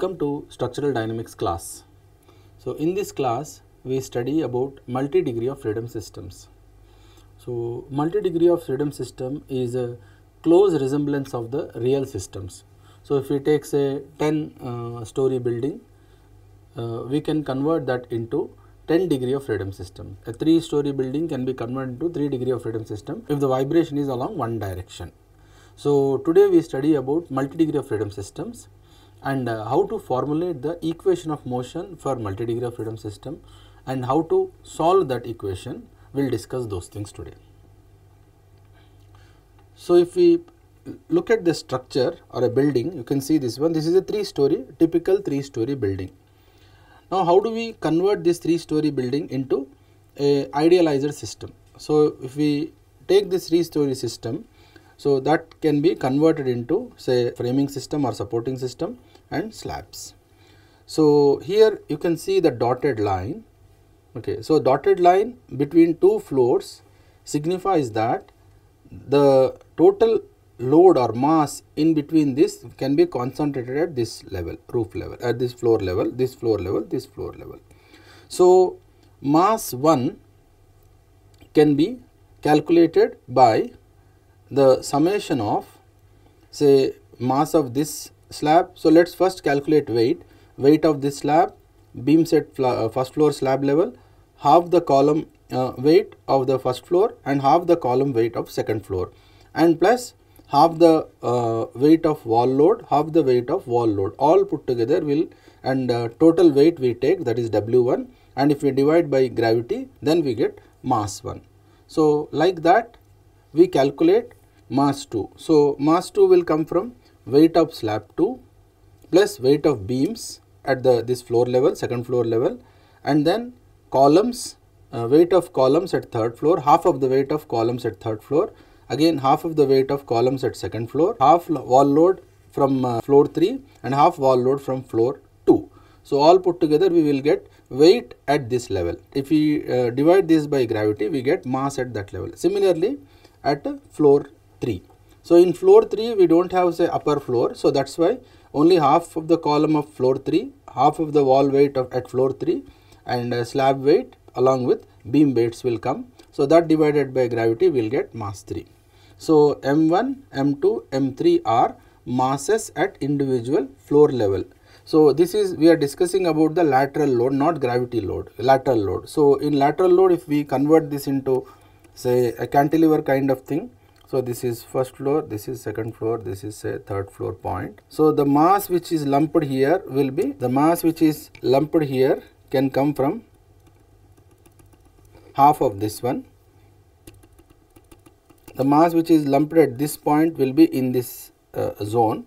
Welcome to structural dynamics class. So, in this class we study about multi degree of freedom systems. So, multi degree of freedom system is a close resemblance of the real systems. So, if we take say 10 uh, story building, uh, we can convert that into 10 degree of freedom system. A 3 story building can be converted into 3 degree of freedom system if the vibration is along one direction. So, today we study about multi degree of freedom systems and uh, how to formulate the equation of motion for multi degree of freedom system and how to solve that equation we will discuss those things today. So, if we look at the structure or a building you can see this one this is a 3 story typical 3 story building. Now, how do we convert this 3 story building into a idealizer system? So, if we take this 3 story system so that can be converted into say framing system or supporting system and slabs. So, here you can see the dotted line. Okay. So, dotted line between two floors signifies that the total load or mass in between this can be concentrated at this level roof level at this floor level this floor level this floor level. So, mass 1 can be calculated by the summation of say mass of this slab. So, let us first calculate weight, weight of this slab, beam set uh, first floor slab level, half the column uh, weight of the first floor and half the column weight of second floor and plus half the uh, weight of wall load, half the weight of wall load all put together will and uh, total weight we take that is W1 and if we divide by gravity then we get mass 1. So, like that we calculate mass 2. So, mass 2 will come from weight of slab 2 plus weight of beams at the this floor level second floor level and then columns uh, weight of columns at third floor half of the weight of columns at third floor again half of the weight of columns at second floor half wall load from uh, floor 3 and half wall load from floor 2. So, all put together we will get weight at this level. If we uh, divide this by gravity we get mass at that level. Similarly, at floor 3. So, in floor 3 we do not have say upper floor. So, that is why only half of the column of floor 3, half of the wall weight of at floor 3 and uh, slab weight along with beam weights will come. So, that divided by gravity will get mass 3. So, M1, M2, M3 are masses at individual floor level. So, this is we are discussing about the lateral load not gravity load lateral load. So, in lateral load if we convert this into say a cantilever kind of thing so, this is first floor, this is second floor, this is a third floor point. So, the mass which is lumped here will be the mass which is lumped here can come from half of this one. The mass which is lumped at this point will be in this uh, zone.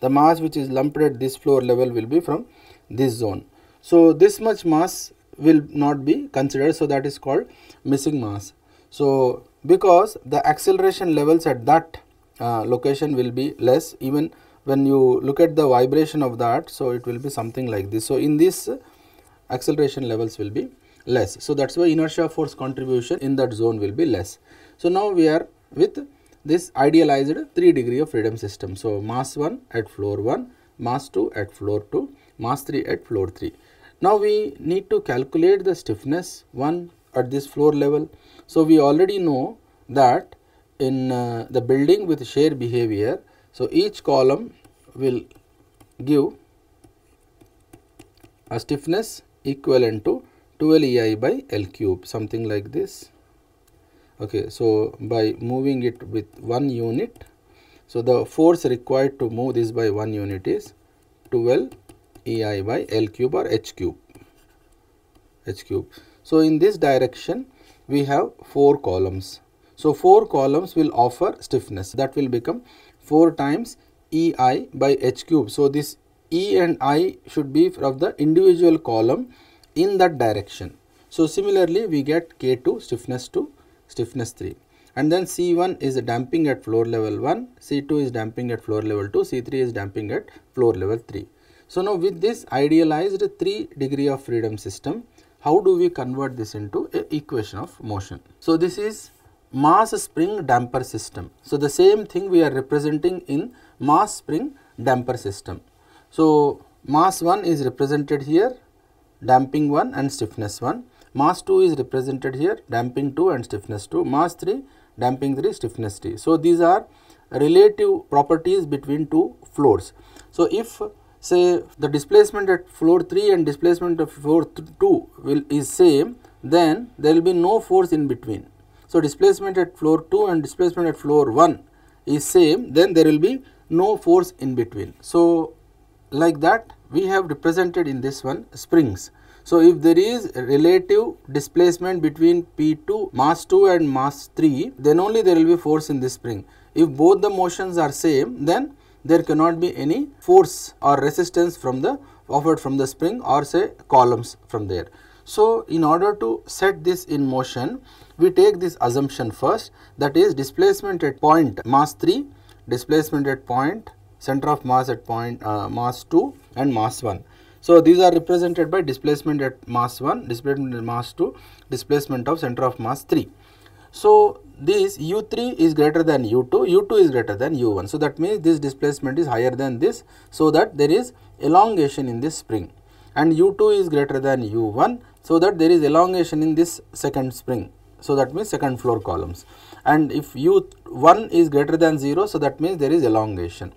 The mass which is lumped at this floor level will be from this zone. So, this much mass will not be considered. So, that is called missing mass. So, because the acceleration levels at that uh, location will be less even when you look at the vibration of that. So, it will be something like this. So, in this uh, acceleration levels will be less. So, that is why inertia force contribution in that zone will be less. So, now we are with this idealized 3 degree of freedom system. So, mass 1 at floor 1, mass 2 at floor 2, mass 3 at floor 3. Now, we need to calculate the stiffness 1 at this floor level. So, we already know that in uh, the building with shear behavior, so each column will give a stiffness equivalent to 12 EI by L cube something like this. Okay, so by moving it with one unit, so the force required to move this by one unit is 12 EI by L cube or H cube, H cube. So, in this direction we have 4 columns. So, 4 columns will offer stiffness that will become 4 times EI by H cube. So, this E and I should be of the individual column in that direction. So, similarly we get K2 stiffness 2 stiffness 3 and then C1 is damping at floor level 1, C2 is damping at floor level 2, C3 is damping at floor level 3. So, now with this idealized 3 degree of freedom system, how do we convert this into a equation of motion? So, this is mass spring damper system. So, the same thing we are representing in mass spring damper system. So, mass 1 is represented here damping 1 and stiffness 1, mass 2 is represented here damping 2 and stiffness 2, mass 3 damping 3 stiffness 3. So, these are relative properties between two floors. So, if say the displacement at floor 3 and displacement of floor 2 will is same then there will be no force in between. So, displacement at floor 2 and displacement at floor 1 is same then there will be no force in between. So, like that we have represented in this one springs. So, if there is relative displacement between P2 mass 2 and mass 3 then only there will be force in this spring. If both the motions are same then there cannot be any force or resistance from the offered from the spring or say columns from there. So, in order to set this in motion, we take this assumption first that is displacement at point mass 3, displacement at point center of mass at point uh, mass 2 and mass 1. So, these are represented by displacement at mass 1, displacement at mass 2, displacement of center of mass 3. So, this u3 is greater than u2, u2 is greater than u1. So, that means this displacement is higher than this, so that there is elongation in this spring and u2 is greater than u1 so that there is elongation in this second spring. So, that means second floor columns and if u1 is greater than 0, so that means there is elongation.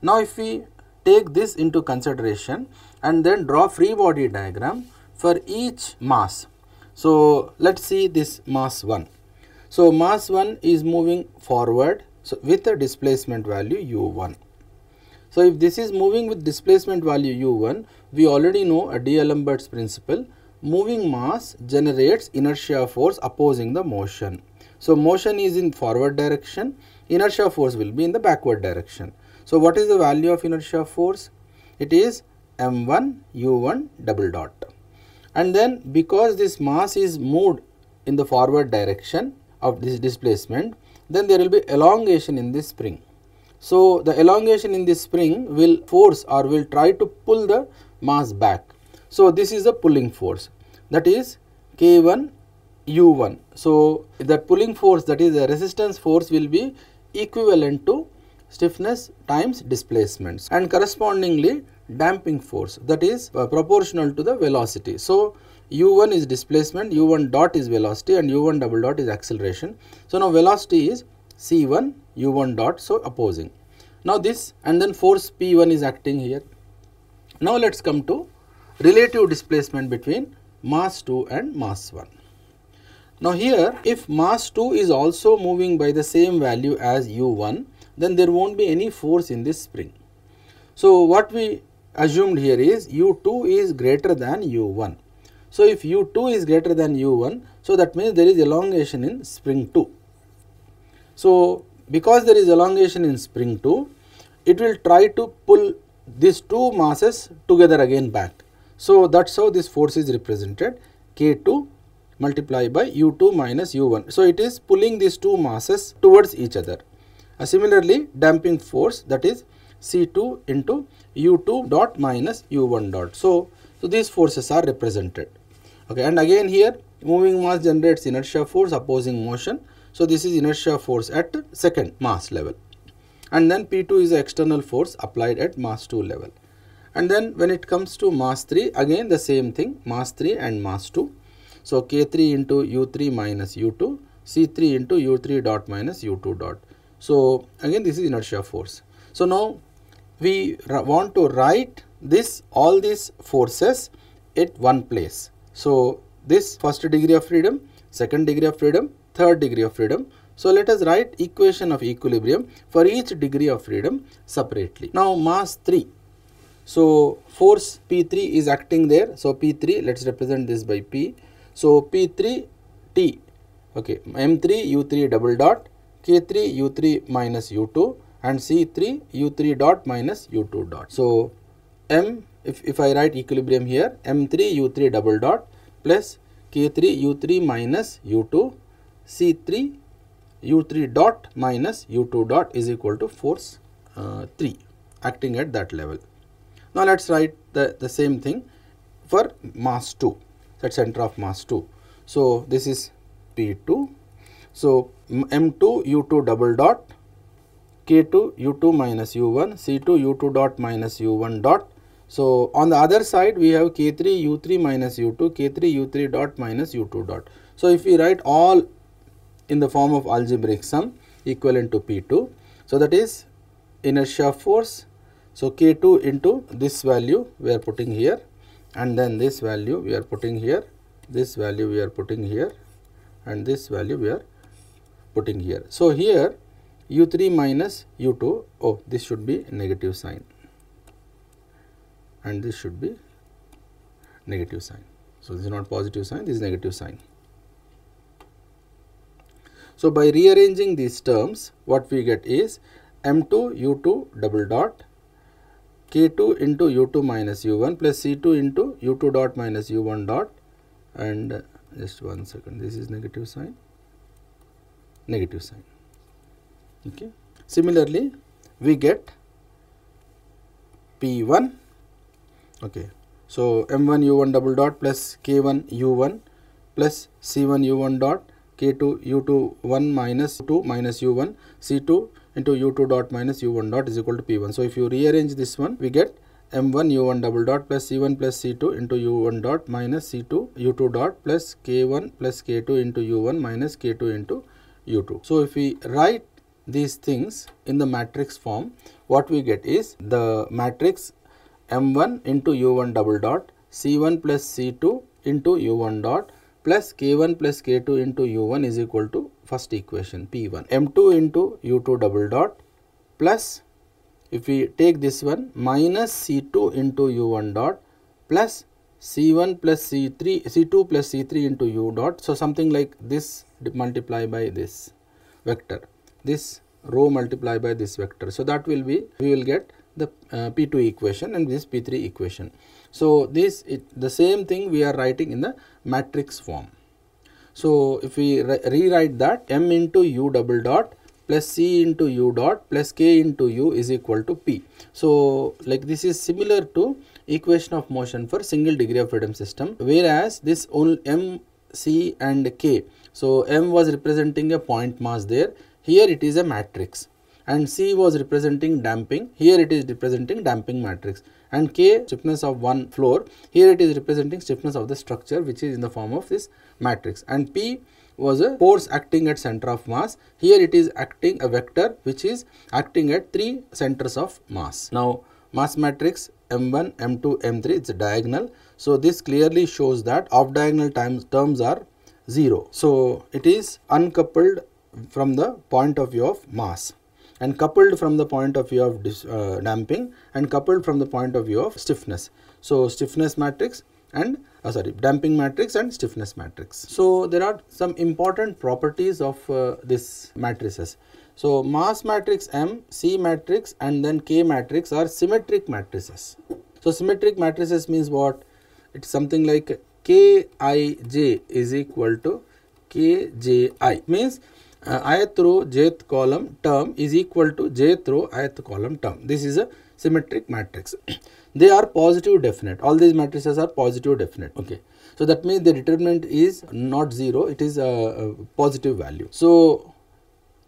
Now, if we take this into consideration and then draw free body diagram for each mass. So, let us see this mass 1. So, mass 1 is moving forward so with a displacement value u1. So, if this is moving with displacement value u1, we already know a D'Alembert's principle moving mass generates inertia force opposing the motion. So, motion is in forward direction, inertia force will be in the backward direction. So, what is the value of inertia force? It is m1 u1 double dot. And then because this mass is moved in the forward direction of this displacement, then there will be elongation in this spring. So, the elongation in this spring will force or will try to pull the mass back. So, this is a pulling force that is K1 U1. So, that pulling force that is the resistance force will be equivalent to stiffness times displacements and correspondingly damping force that is uh, proportional to the velocity. So, u1 is displacement, u1 dot is velocity and u1 double dot is acceleration. So, now velocity is c1 u1 dot so opposing. Now, this and then force p1 is acting here. Now, let us come to relative displacement between mass 2 and mass 1. Now, here if mass 2 is also moving by the same value as u1 then there not be any force in this spring. So, what we assumed here is u2 is greater than u1. So, if u2 is greater than u1, so that means there is elongation in spring 2. So, because there is elongation in spring 2, it will try to pull these two masses together again back. So, that is how this force is represented K2 multiplied by U2 minus U1. So, it is pulling these two masses towards each other. Uh, similarly, damping force that is C2 into U2 dot minus U1 dot. So, so these forces are represented. Okay, and again here moving mass generates inertia force opposing motion. So, this is inertia force at second mass level and then P2 is the external force applied at mass 2 level. And then when it comes to mass 3 again the same thing mass 3 and mass 2. So, K3 into U3 minus U2 C3 into U3 dot minus U2 dot. So, again this is inertia force. So, now we want to write this all these forces at one place. So, this first degree of freedom, second degree of freedom, third degree of freedom. So, let us write equation of equilibrium for each degree of freedom separately. Now, mass 3. So, force P3 is acting there. So, P3 let us represent this by P. So, P3 T okay, M3 U3 double dot K3 U3 minus U2 and C3 U3 dot minus U2 dot. So, M if, if I write equilibrium here M3 U3 double dot plus K3 U3 minus U2 C3 U3 dot minus U2 dot is equal to force uh, 3 acting at that level. Now, let us write the, the same thing for mass 2 that center of mass 2. So, this is P2. So, M2 U2 double dot K2 U2 minus U1, C2 U2 dot minus U1 dot. So, on the other side we have K3 U3 minus U2, K3 U3 dot minus U2 dot. So, if we write all in the form of algebraic sum equivalent to P2. So, that is inertia force. So, K2 into this value we are putting here and then this value we are putting here, this value we are putting here and this value we are putting here. So, here u3 minus u2, oh this should be negative sign and this should be negative sign. So, this is not positive sign, this is negative sign. So, by rearranging these terms what we get is m2 u2 double dot k2 into u2 minus u1 plus c2 into u2 dot minus u1 dot and just one second this is negative sign negative sign okay similarly we get p1 okay so m1 u1 double dot plus k1 u1 plus c1 u1 dot k2 u2 1 minus 2 minus u1 c2 into u2 dot minus u1 dot is equal to p1 so if you rearrange this one we get m1 u1 double dot plus c1 plus c2 into u1 dot minus c2 u2 dot plus k1 plus k2 into u1 minus k2 into u2. So, if we write these things in the matrix form what we get is the matrix m1 into u1 double dot c1 plus c2 into u1 dot plus k1 plus k2 into u1 is equal to first equation p1 m2 into u2 double dot plus if we take this one minus C2 into U1 dot plus C1 plus C3, C2 plus C3 into U dot. So, something like this multiply by this vector, this row multiply by this vector. So, that will be, we will get the uh, P2 equation and this P3 equation. So, this it, the same thing we are writing in the matrix form. So, if we re rewrite that m into u double dot plus c into u dot plus k into u is equal to p. So, like this is similar to equation of motion for single degree of freedom system whereas this only m c and k. So, m was representing a point mass there here it is a matrix and c was representing damping here it is representing damping matrix and k stiffness of one floor here it is representing stiffness of the structure which is in the form of this matrix and p was a force acting at center of mass. Here it is acting a vector which is acting at three centers of mass. Now mass matrix M1, M2, M3 it's diagonal. So this clearly shows that off diagonal times terms are 0. So it is uncoupled from the point of view of mass and coupled from the point of view of uh, damping and coupled from the point of view of stiffness. So stiffness matrix and uh, sorry damping matrix and stiffness matrix. So there are some important properties of uh, this matrices. So mass matrix M, C matrix and then K matrix are symmetric matrices. So symmetric matrices means what? It's something like Kij is equal to Kji means uh, ith row jth column term is equal to jth row ith column term. This is a symmetric matrix. they are positive definite. All these matrices are positive definite. Okay. So that means the determinant is not 0 it is a, a positive value. So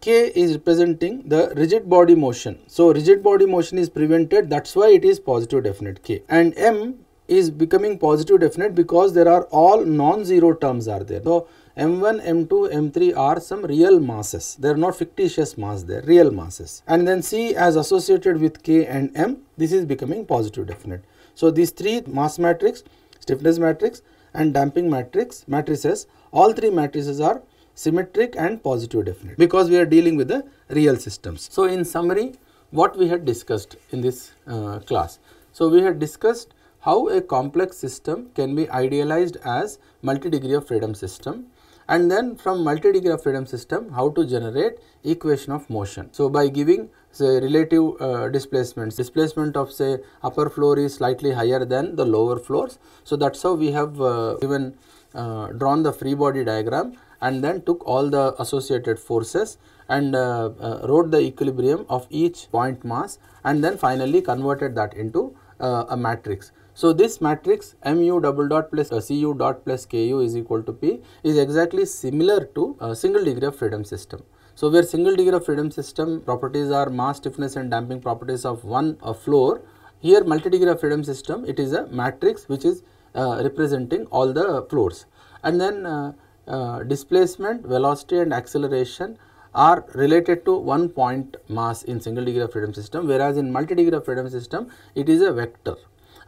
k is representing the rigid body motion. So rigid body motion is prevented that's why it is positive definite k. And m is becoming positive definite because there are all non-zero terms are there. So M1, M2, M3 are some real masses. They are not fictitious mass, they are real masses. And then C as associated with K and M, this is becoming positive definite. So, these three mass matrix, stiffness matrix and damping matrix matrices, all three matrices are symmetric and positive definite because we are dealing with the real systems. So, in summary, what we had discussed in this uh, class. So, we had discussed how a complex system can be idealized as multi-degree of freedom system and then from multi-degree of freedom system how to generate equation of motion. So, by giving say relative uh, displacements, displacement of say upper floor is slightly higher than the lower floors. So, that is how we have uh, given uh, drawn the free body diagram and then took all the associated forces and uh, uh, wrote the equilibrium of each point mass and then finally converted that into uh, a matrix. So, this matrix mu double dot plus uh, cu dot plus ku is equal to p is exactly similar to a single degree of freedom system. So, where single degree of freedom system properties are mass stiffness and damping properties of one uh, floor, here multi degree of freedom system it is a matrix which is uh, representing all the floors and then uh, uh, displacement, velocity and acceleration are related to one point mass in single degree of freedom system whereas in multi degree of freedom system it is a vector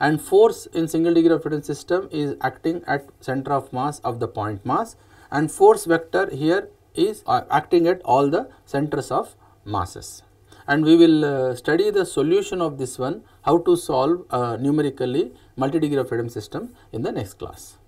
and force in single degree of freedom system is acting at center of mass of the point mass and force vector here is uh, acting at all the centers of masses and we will uh, study the solution of this one how to solve uh, numerically multi degree of freedom system in the next class.